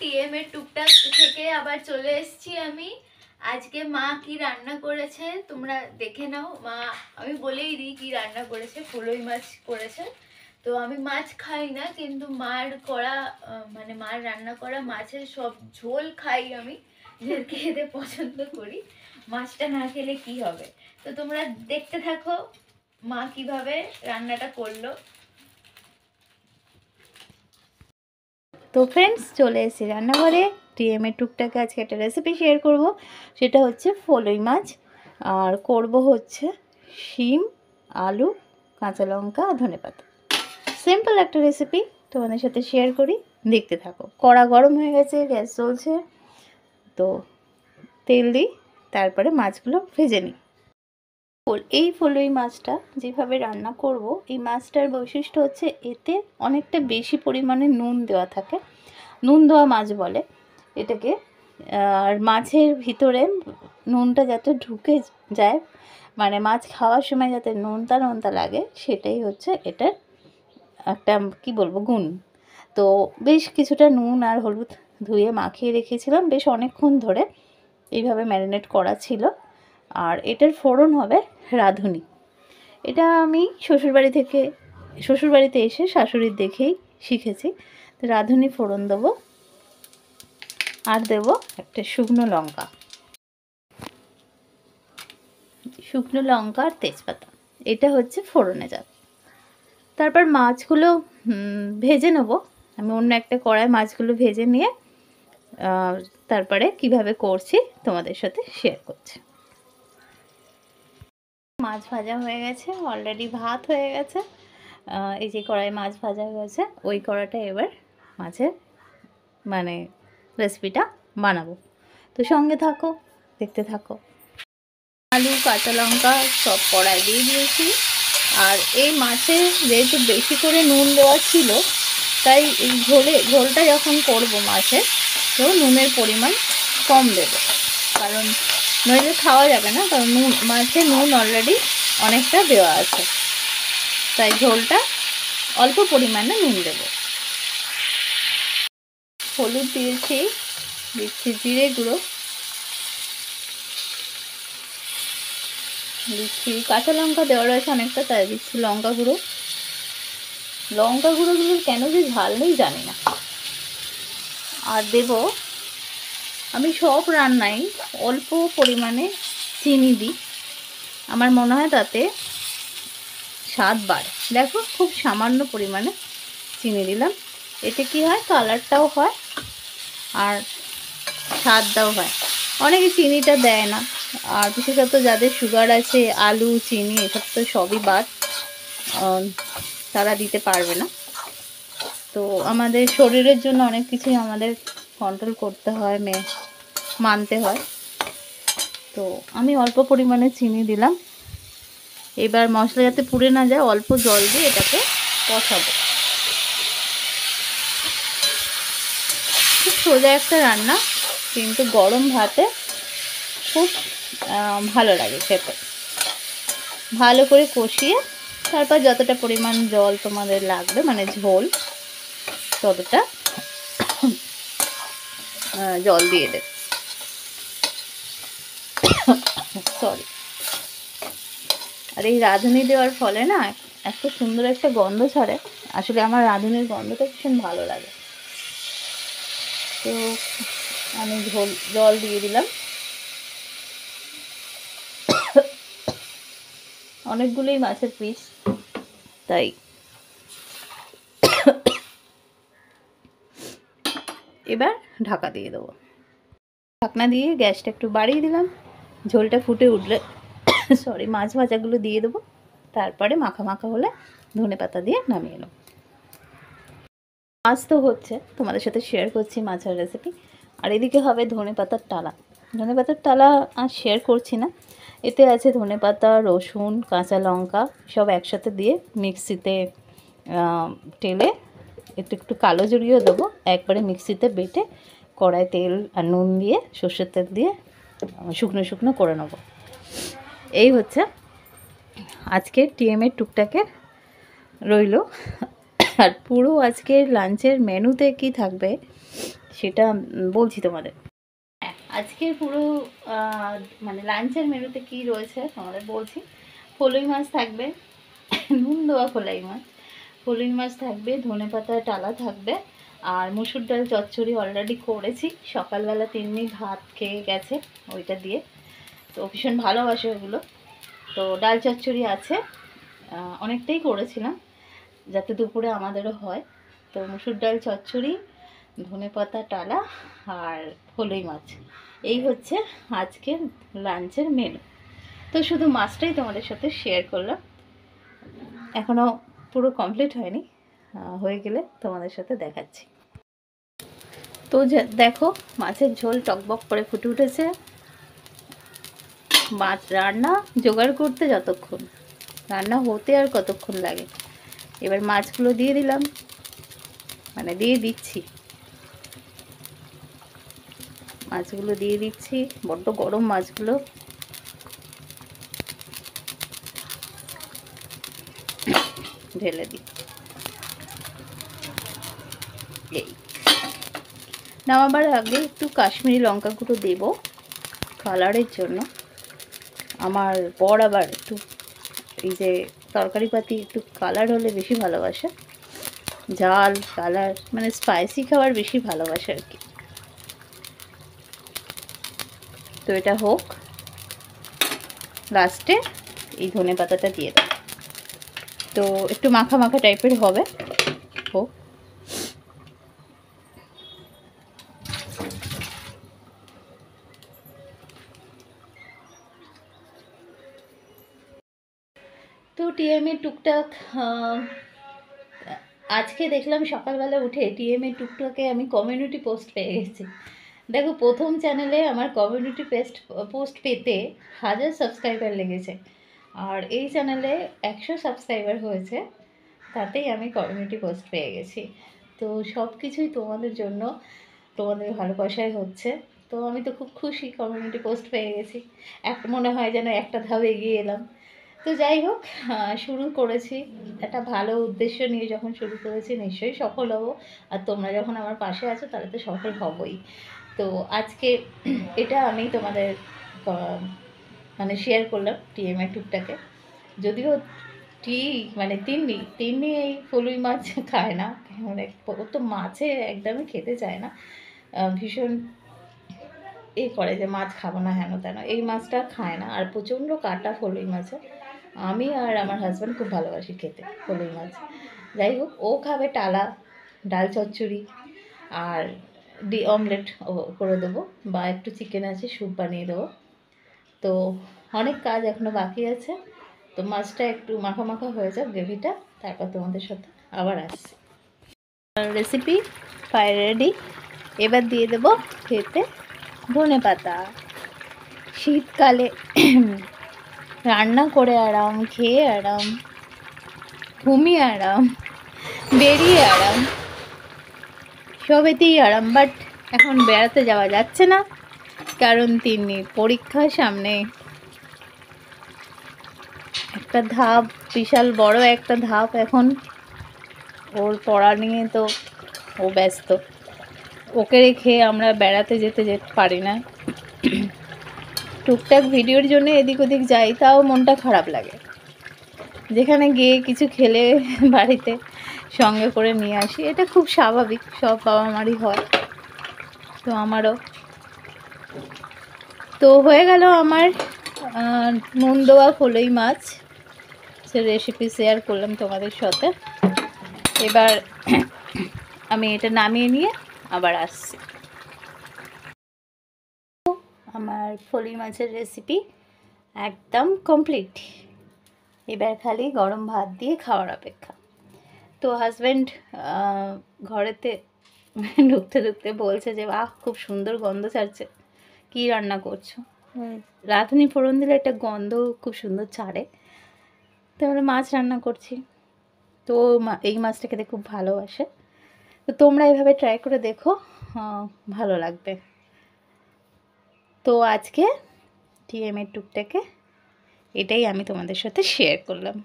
TM এর টুকটাক থেকে আবার চলে এসেছি আমি। আজকে মা কি রান্না করেছে তোমরা দেখে নাও। মা, আমি বলেই দিই কি রান্না করেছে ফুলই মাছ করেছে। তো আমি মাছ খাই না, কিন্তু মার করা মানে মার রান্না করা মাছের সব ঝোল খাই আমি খেতে পছন্দ করি। মাছটা না খেলে কি হবে? তো তোমরা দেখতে থাকো মা কীভাবে রান্নাটা করল। তো ফ্রেন্ডস চলে এসেছি রান্নাঘরে। টিএমের টুকটাকে আজকে একটা রেসিপি শেয়ার করব। সেটা হচ্ছে ফলই মাছ। আর করব হচ্ছে শিম, আলু, কাঁচা লঙ্কা আর ধনে পাতা। সিম্পল একটা রেসিপি তোমাদের সাথে শেয়ার করি। দেখতে থাকো। কড়া গরম হয়ে গেছে, গ্যাস চলছে তো তেল দিই, তারপরে মাছগুলো ভেজে নিই। ফল, এই ফলই মাছটা যেভাবে রান্না করব, এই মাছটার বৈশিষ্ট্য হচ্ছে এতে অনেকটা বেশি পরিমাণে নুন দেওয়া থাকে। নুন দেওয়া মাছ বলে এটাকে। আর মাছের ভিতরে নুনটা যাতে ঢুকে যায় মানে মাছ খাওয়ার সময় যাতে নুনতা নুনতা লাগে, সেটাই হচ্ছে এটার একটা, কি বলব, গুণ। তো বেশ কিছুটা নুন আর হলুদ ধুয়ে মাখিয়ে রেখেছিলাম, বেশ অনেকক্ষণ ধরে। এইভাবে ম্যারিনেট করা ছিল। আর এটার ফোড়ন হবে রাঁধুনি। এটা আমি শ্বশুরবাড়ি থেকে, শ্বশুরবাড়িতে এসে শাশুড়ির দেখেই শিখেছি। তো রাঁধুনি ফোড়ন দেবো আর দেব একটা শুকনো লঙ্কা। শুকনো লঙ্কা আর তেজপাতা। এটা হচ্ছে ফোড়নে যাবে তারপর মাছগুলো ভেজে নেব। আমি অন্য একটা কড়ায় মাছগুলো ভেজে নিয়ে তারপরে কীভাবে করছি তোমাদের সাথে শেয়ার করছি। মাছ ভাজা হয়ে গেছে অলরেডি ভাত হয়ে গেছে। এই যে কড়াই মাছ ভাজা হয়েছে, ওই কড়াটা এবার মাছের মানে রেসিপিটা বানাবো। তো সঙ্গে থাকো, দেখতে থাকো। আলু, কাঁচা লঙ্কা সব কড়াই দিয়ে দিয়েছি। আর এই মাছে যেহেতু বেশি করে নুন দেওয়া ছিল, তাই এই ঝোলে, ঝোলটা যখন করব মাছের তো নুনের পরিমাণ কম দেবো। কারণ নইলে খাওয়া যাবে না, কারণ নুন মাছে নুন অলরেডি অনেকটা দেওয়া আছে। তাই ঝোলটা অল্প পরিমাণে নুন দেবো। হলুদ দিয়েছি, দিচ্ছি জিরে গুঁড়ো। দিচ্ছি কাঁচা লঙ্কা দেওয়া রয়েছে অনেকটা, তাই দিচ্ছি লঙ্কা গুঁড়ো। লঙ্কা গুঁড়োগুলো কেন যে ঝাল নেই জানি না। আর দেব আমি সব রান্নায় অল্প পরিমাণে চিনি দিই। আমার মনে হয় তাতে স্বাদ বাড়ে। দেখো, খুব সামান্য পরিমাণে চিনি দিলাম। এতে কি হয়? কালারটাও হয় আর স্বাদটাও হয়। অনেকে চিনিটা দেয় না। আর বিশেষত যাদের সুগার আছে, আলু, চিনি, এসব তো সবই বাদ। তারা দিতে পারবে না। তো আমাদের শরীরের জন্য অনেক কিছুই আমাদের কন্ট্রোল করতে হয় মে মানতে হয়। তো আমি অল্প পরিমাণে চিনি দিলাম। এবার মশলা যাতে পুড়ে না যায়, অল্প জল দিয়ে এটাকে কষাবো। খুব সোজা একটা রান্না, কিন্তু গরম ভাতে খুব ভালো লাগে খেতে। ভালো করে কষিয়ে তারপর যতটা পরিমাণ জল তোমাদের লাগবে মানে ঝোল, ততটা জল দিয়ে দেবে। সরি। আর এই রাঁধুনি দেওয়ার ফলে না এত সুন্দর একটা গন্ধ ছাড়ে আসলে আমার রাঁধুনির গন্ধটা ভীষণ ভালো লাগে। তো আমি ঝোল, জল দিয়ে দিলাম। অনেকগুলোই মাছের পিস, তাই এবার ঢাকা দিয়ে দেবো। ঢাকনা দিয়ে গ্যাসটা একটু বাড়িয়ে দিলাম। ঝোলটা ফুটে উঠলে সরি মাছ ভাজাগুলো দিয়ে দেবো। তারপরে মাখা মাখা হলে ধনে পাতা দিয়ে নামিয়ে নেব। মাছ তো হচ্ছে, তোমাদের সাথে শেয়ার করছি মাছের রেসিপি আর এদিকে হবে ধনে পাতার টালা। ধনে পাতার টালা আর শেয়ার করছি না। এতে আছে ধনে পাতা, রসুন, কাঁচা লঙ্কা, সব একসাথে দিয়ে মিক্সিতে টেলে একটু একটু কালো জড়িয়েও দেবো। একবারে মিক্সিতে বেটে কড়াই তেল আর নুন দিয়ে সর্ষের তেল দিয়ে শুকনো শুকনো করে নেব। এই হচ্ছে আজকে টিএমের টুকটাকের রইল। আর পুরো আজকের লাঞ্চের মেনুতে কি থাকবে সেটা বলছি তোমাদের। আজকের পুরো মানে লাঞ্চের মেনুতে কি রয়েছে তোমাদের বলছি। ফলই মাছ থাকবে, নুন দেওয়া ফলাই মাছ। ফলই মাছ থাকবে ধনে পাতা টালা থাকবে আর মুসুর ডাল চচ্চড়ি অলরেডি করেছি। সকালবেলা তিন্নি ভাত খেয়ে গেছে ওইটা দিয়ে। তো ভীষণ ভালোবাসে ওগুলো। তো ডাল চচ্চড়ি আছে। অনেকটাই করেছিলাম, যাতে দুপুরে আমাদেরও হয়। তো মুসুর ডাল চচ্চড়ি, ধনে পাতা টালা আর ফলই মাছ। এই হচ্ছে আজকের লাঞ্চের মেনু তো শুধু মাছটাই তোমাদের সাথে শেয়ার করলাম। এখনও পুরো কমপ্লিট হয়নি। হয়ে গেলে তোমাদের সাথে দেখাচ্ছি। তো দেখো, মাছের ঝোল টকবক করে ফুটে উঠেছে। মাছ রান্না জোগাড় করতে যতক্ষণ, রান্না হতে আর কতক্ষণ লাগে? এবার মাছগুলো দিয়ে দিলাম। মানে দিয়ে দিচ্ছি। মাছগুলো দিয়ে দিচ্ছি, বড্ড গরম মাছগুলো। ঢেলে দিই এই। নামাবার আগে একটু কাশ্মীরি লঙ্কা গুঁড়ো দেব কালারের জন্য। আমার বর আবার একটু এই যে তরকারি পাতি একটু কালার হলে বেশি ভালোবাসে। ঝাল কালার মানে স্পাইসি খাবার বেশি ভালোবাসে আর কি। তো এটা হোক। লাস্টে এই ধনে পাতাটা দিয়ে দেব তো একটু মাখা মাখা টাইপের হবে হোক তো টিএমএ টুকটাক আজকে দেখলাম সকালবেলা উঠে টিএমএ টুকটাকে আমি কমিউনিটি পোস্ট পেয়ে গেছি। দেখো, প্রথম চ্যানেলে আমার কমিউনিটি পেস্ট পোস্ট পেতে হাজার সাবস্ক্রাইবার লেগেছে। আর এই চ্যানেলে একশো সাবস্ক্রাইবার হয়েছে, তাতেই আমি কমিউনিটি পোস্ট পেয়ে গেছি। তো সব কিছুই তোমাদের জন্য, তোমাদের ভালোবাসায় হচ্ছে। তো আমি তো খুব খুশি কমিউনিটি পোস্ট পেয়ে গেছি। এক, মনে হয় যেন একটা ধাপ এগিয়ে এলাম। তো যাই হোক শুরু করেছি। একটা ভালো উদ্দেশ্য নিয়ে যখন শুরু করেছি, নিশ্চয়ই সফল হব। আর তোমরা যখন আমার পাশে আছো, তাহলে তো সফল হবই। তো আজকে এটা আমি তোমাদের মানে শেয়ার করলাম টিএমএ টুকটাকে। যদিও টি মানে তিন্নি তিন্নি এই ফলুই মাছ খায় না। মানে ও তো মাছে একদমই খেতে চায় না। ভীষণ এ করে যে মাছ খাব না হেন তেন। এই মাছটা খায় না। আর প্রচণ্ড কাটা ফলুই মাছে। আমি আর আমার হাজব্যান্ড খুব ভালোবাসি খেতে ফলুই মাছ। যাই হোক, ও খাবে টালা, ডাল চচ্চড়ি আর ডি অমলেট করে দেবো বা একটু চিকেন আছে স্যুপ বানিয়ে দেবো। তো অনেক কাজ এখনও বাকি আছে। তো মাছটা একটু মাখা মাখা হয়ে যাক গ্রেভিটা, তারপর তোমাদের সাথে আবার আসছি। রেসিপি প্রায় রেডি এবার দিয়ে দেবো খেতে ধনে পাতা শীতকালে রান্না করে আরাম, খেয়ে আরাম, ঘুমিয়ে আরাম, বেরিয়ে আরাম, সবেতেই আরাম। বাট এখন বেড়াতে যাওয়া যাচ্ছে না, কারণ তিনি পরীক্ষা সামনে। একটা ধাপ, বিশাল বড় একটা ধাপ এখন। ওর পড়া নিয়ে তো ও ব্যস্ত। ওকে রেখে আমরা বেড়াতে যেতে যেতে পারি না। টুকটাক ভিডিওর জন্য এদিক ওদিক যাই, তাও মনটা খারাপ লাগে। যেখানে গিয়ে কিছু খেলে বাড়িতে সঙ্গে করে নিয়ে আসি, এটা খুব স্বাভাবিক, সব বাবা মারই হয়। তো আমারও। তো হয়ে গেল আমার নুন দেওয়া ফলই মাছ। সে রেসিপি শেয়ার করলাম তোমাদের সাথে। এবার আমি এটা নামিয়ে নিয়ে আবার আসছি। আমার ফলি মাছের রেসিপি একদম কমপ্লিট এবার খালি গরম ভাত দিয়ে খাওয়ার অপেক্ষা। তো হাজব্যান্ড ঘরেতে ঢুকতে ঢুকতে বলছে যে বাহ খুব সুন্দর গন্ধ ছাড়ছে। কী রান্না করছ? রাঁধুনি ফোড়ন দিলে একটা গন্ধ খুব সুন্দর ছাড়ে। তো আমরা মাছ রান্না করছি। তো মা- এই মাছটা খেতে খুব ভালোবাসে। তো তোমরা এভাবে ট্রাই করে দেখো ভালো লাগবে। তো আজকে টিএমের টুকটাকে এটাই আমি তোমাদের সাথে শেয়ার করলাম।